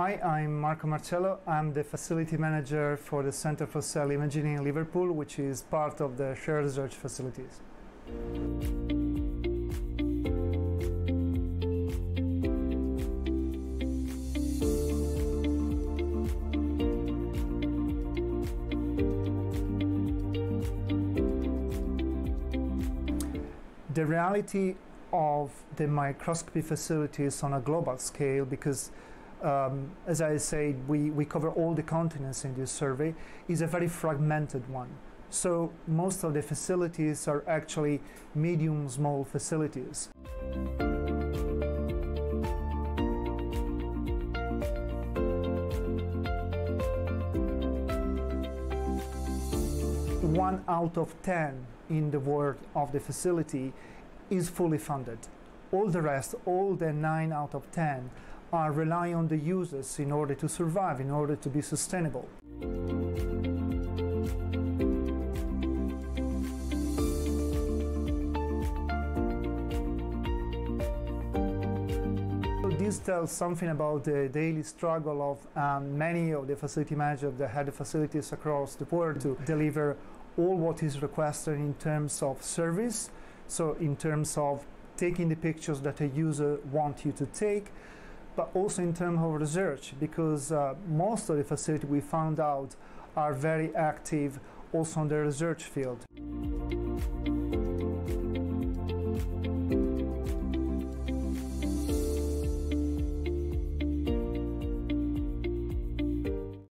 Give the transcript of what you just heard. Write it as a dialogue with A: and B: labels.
A: Hi, I'm Marco Marcello. I'm the facility manager for the Center for Cell Imaging in Liverpool, which is part of the shared research facilities. The reality of the microscopy facilities on a global scale because um, as I said, we, we cover all the continents in this survey, is a very fragmented one. So most of the facilities are actually medium small facilities. One out of ten in the world of the facility is fully funded. All the rest, all the nine out of ten, are relying on the users in order to survive, in order to be sustainable. This tells something about the daily struggle of um, many of the facility managers that had facilities across the world to deliver all what is requested in terms of service, so in terms of taking the pictures that a user wants you to take, but also in terms of research, because uh, most of the facilities we found out are very active also on the research field.